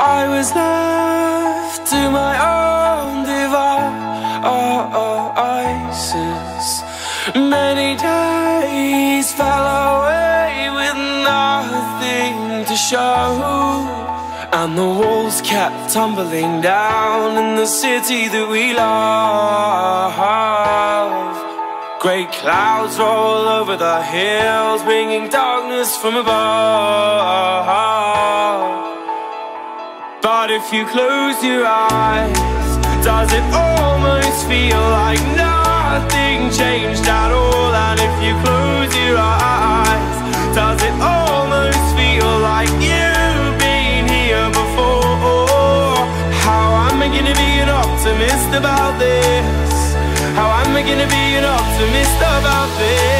I was left to my own devices. Oh, oh, Many days fell away with nothing to show. And the walls kept tumbling down in the city that we love. Great clouds roll over the hills, bringing darkness from above. But if you close your eyes, does it almost feel like nothing changed at all? And if you close your eyes, does it almost feel like you've been here before? How am I gonna be an optimist about this? How am I gonna be an optimist about this?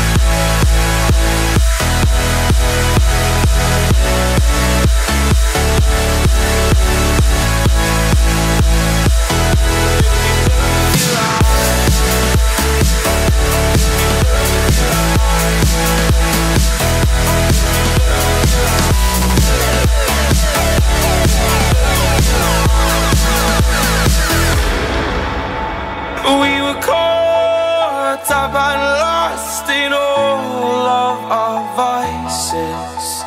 in all of our vices.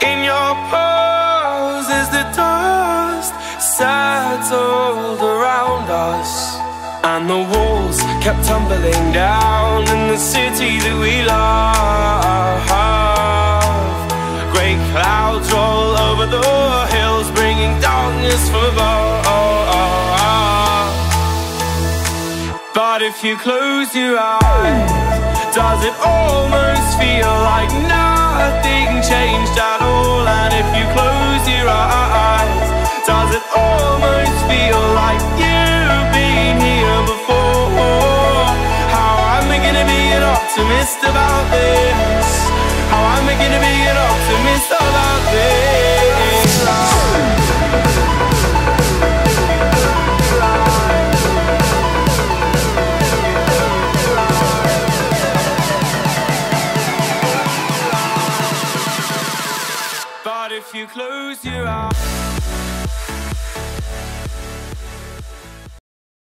In your poses, the dust settled around us, and the walls kept tumbling down in the city that we love. Great clouds roll over the hills, bringing darkness from above. But if you close your eyes, does it almost feel like nothing changed at all? And if you close your eyes, does it almost feel like you've been here before? How am I gonna be an optimist about this? How am I gonna be an optimist? you close your eyes?